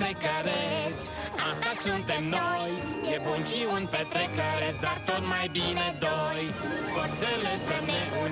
petrecăreți Asta suntem noi. E bun și un petrecăreț Dar tot mai bine doi. Forțele să ne unim